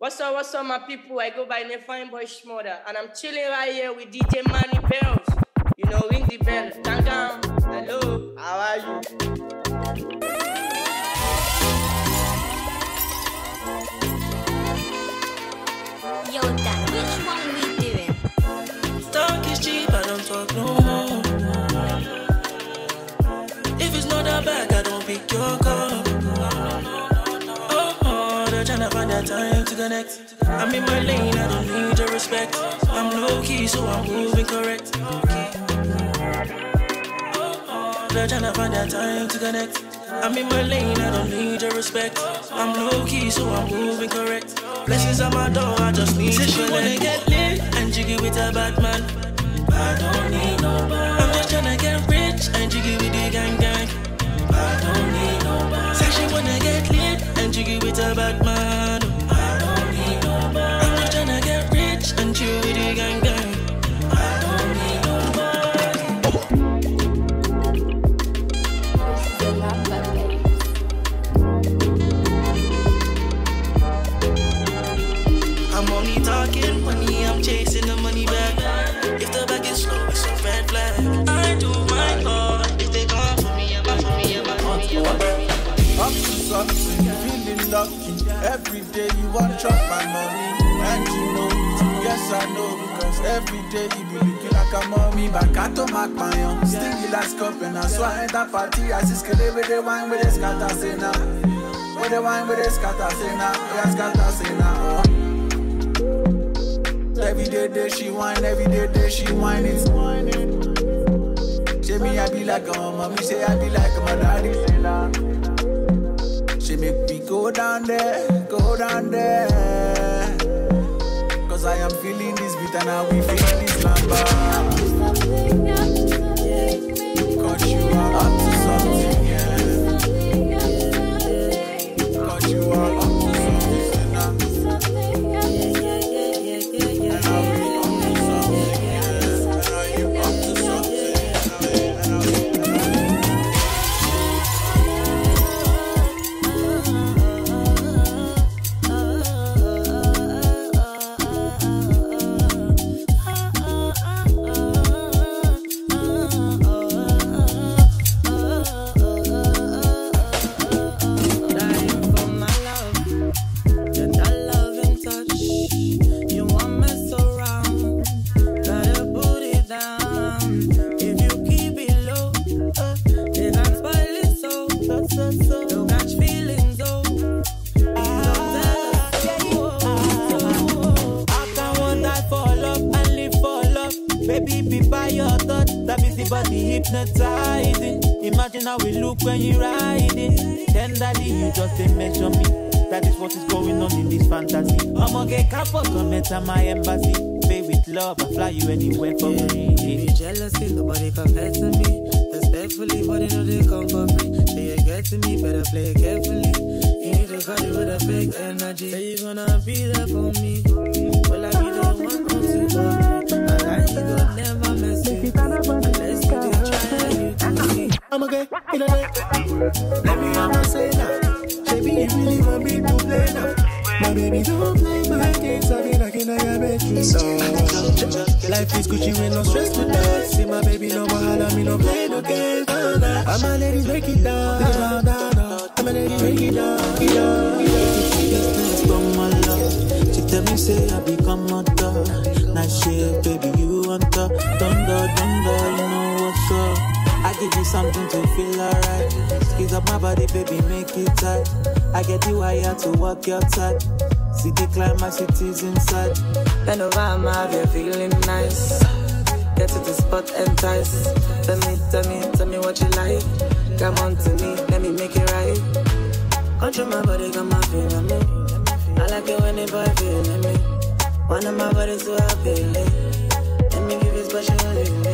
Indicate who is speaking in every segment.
Speaker 1: What's up, what's up, my people? I go by name Fine Boy Schmother, and I'm chilling right here with DJ Manny Bells. You know, ring the bell. Gang gang. Hello, how are you?
Speaker 2: Yo, Dan, which one we doing?
Speaker 3: Talk is cheap, I don't talk no more. If it's not that bad, I don't pick your call. That time to connect. I'm in my lane, I don't need your respect. I'm low key, so I'm moving correct. Oh, they're tryna find that time to connect. I'm in my lane, I don't need your respect. I'm low key, so I'm moving correct. Blessings at my door, I just need to Say she wanna get lit and jiggy with a bad man. I don't need nobody.
Speaker 4: Day you want chop my money, and you know. Yes, I know because every day you be looking like a mommy. Back at to my payon, stingy last cup, and I swear at that party, I see skele with the wine with the scatter say now. With the wine with the scatter say now, yeah scatter say now. Oh. Every day, day she whine, every day, day she whine, it's whining. Say me, I be like a mommy, say I be like my daddy. She make me go down there, go down there. Cause I am feeling this beat and I will feel this number. Cause you are up to
Speaker 5: body hypnotizing. Imagine how we look when you riding. Then, daddy, you just didn't measure me. That is what is going on in this fantasy. I'ma get capo, come enter my embassy. Pay with love, I fly you anywhere for free.
Speaker 3: Be jealousy, nobody compares to me. Respectfully, but you know they come for free. You get to me, better play it carefully. You need to cut it with a fake energy. Say you gonna be there for me. Well, I be the one to me. I like you, never mess with do me.
Speaker 5: I'ma in a day. Let me have a say now. Baby, you really want me to play now. My baby, don't play my games. I've been knocking on your bedroom door. Life is Gucci with no stress to that. See my baby, no wahala, me no play no games. I'm a lady, break it down. down, down, down. I'm a lady, break it down. It down,
Speaker 6: Distance from my love. She tell me say I become a dog. Nice shit, baby, you want the thunder, thunder, you know. I give you something to feel alright. Squeeze up my body, baby, make it tight. I get the wire to work your tight. The climb, my city's inside.
Speaker 3: Bend over, I'm out here feeling nice. Get to the spot, entice. Tell me, tell me, tell me what you like. Come on to me, let me make it right. Control my body, got my feeling me. I like it when the boy feeling me. One of my bodies so happy. Let me give you special feeling.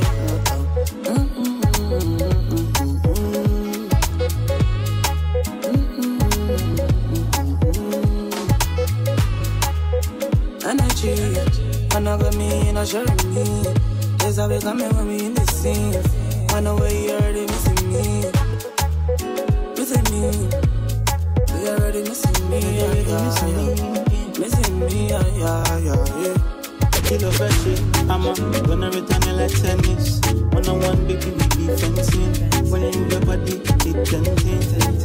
Speaker 3: cheat. I know got me in a me. Yes, I be me with me in the scene. I know where you already missing me. Missing me. You already missing me. Yeah, yeah, yeah. Missing me.
Speaker 6: Yeah, yeah, yeah, yeah. Kilo fresh, I'm a when I return it like tennis. One on one, baby, we be fencing. When you your body, it's tempting.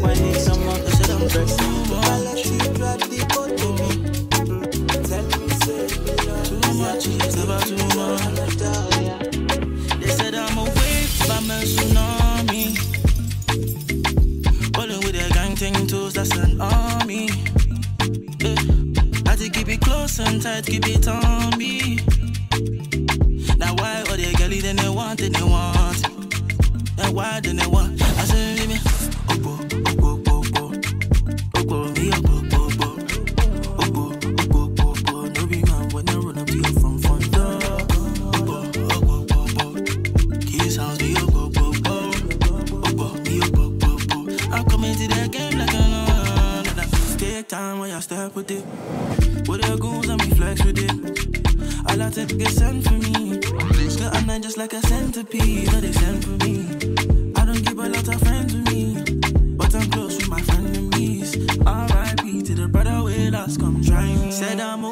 Speaker 6: When it's someone, I'm
Speaker 3: pressing. want it, they want it. And why do they want? I say, leave me. Obo, obo, obo, obo. Obo, me, obo, obo, obo. No be man when I run up to you from front door. Obo, obo, obo, obo. House, be obo, obo, obo. Me, obo, obo. I'm coming to game like I know. Take time when you step with it. With the goons and me flex with it. I like to get sent for me man just like a centipede. All they send for me. I don't give a lot of friends with me, but I'm close with my frenemies. R.I.P. to the brother we lost. Come try me. Said I'm.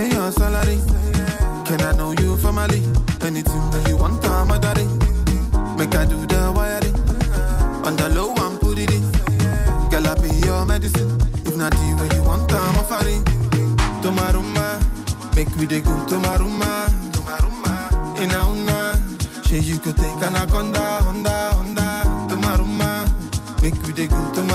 Speaker 7: pay your salary. Can I know you formally? Anything that you want, I'm a daddy. Make I do the wiring. On the low, I'm put it in. Girl, I be your medicine. If not you, way you want, I'm a fari. Tomaruma, make me the good Tomaruma. Tomaruma, in a una. She, you could take anaconda, Honda, Honda. Tomaruma, make me the good Tomaruma.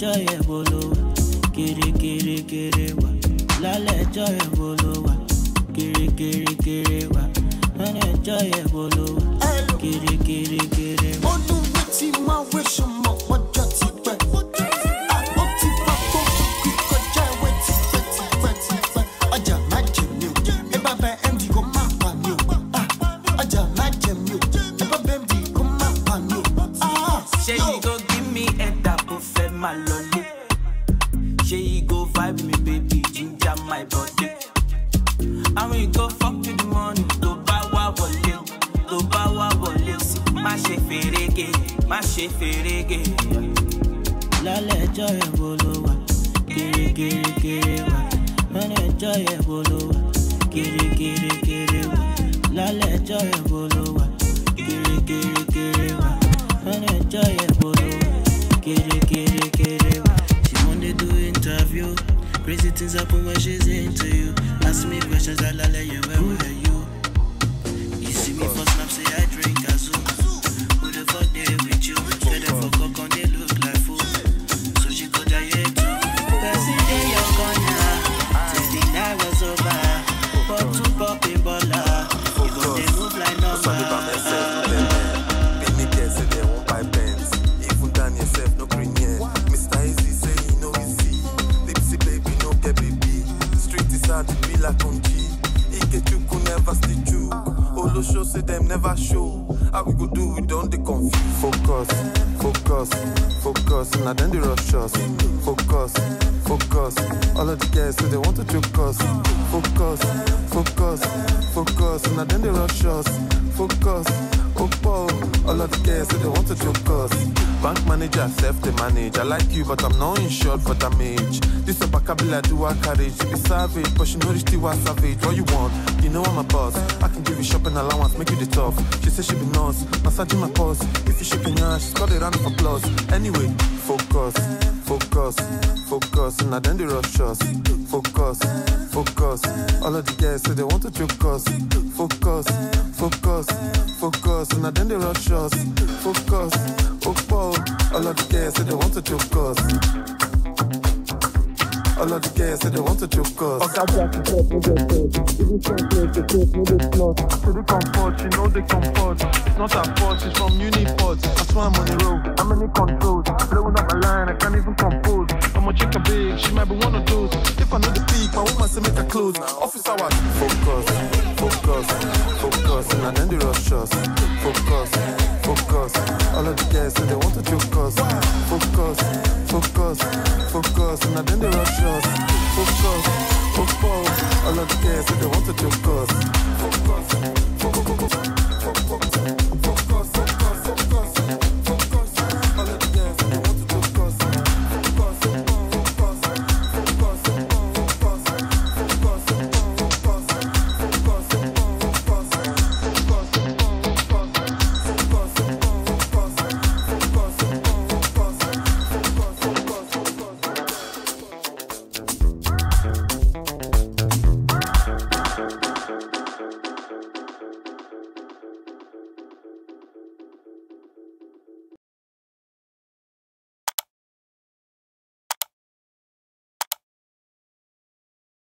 Speaker 3: lálẹ́jọ́ yẹ bolo wa kèrèkèrè kèrè wa
Speaker 6: lálẹ́jọ́ yẹ bolo wa kèrèkèrè kèrè wa lálẹ́jọ́ yẹ bolo wa kèrèkèrè kèrè wa.
Speaker 5: ọdún méjì máa wé sọmọ.
Speaker 6: Lálẹ́ ẹjọ́ yẹn bó kiri kiri kiri lálẹ́ wà? Kiri lálẹ́ wà. she wan dey do interview. Crazy things happen when she's into you. Ask me questions alalẹ yẹn where were
Speaker 7: we go do we don't they confuse. Focus, focus, focus. Now then they rush us. Focus, focus. All of the guys say they want to choke us. Focus, focus, focus. Now then they rush us. Focus, Opo. All of the guys say they want to choke us. Bank manager, self they manage. I like you, but I'm not insured for damage. This a vocabulary do I carry. She be savage, but she know still was savage. What you want? You know I'm a boss. I can give you shopping allowance, make you the tough. She say she be nurse, massaging my pulse. If you shaking her, she's got it round for applause. Anyway, focus, focus, focus. Now then they rush us. Focus, focus. All of the guys say they want to choke us. Focus, focus, focus. Now then they rush us. Focus, Opo. All of the guys they want to choke us. All of the guys say they want to choke us.
Speaker 8: To the comfort, she know the comfort. It's not her fault, she's from Uniport. I swear I'm on the road. How many controls? Blowing up my line, I can't even compose. I'm a chick a big, she might be one of those. If I know the peak, my woman say make her close. Office hours.
Speaker 7: Focus, focus, focus, and then the rush us. Focus, focus. All of the guys say they want to choke us. Focus, focus, focus, and then they rush us. Focus, focus. All of the guys say they want to choke us. Focus, focus, focus,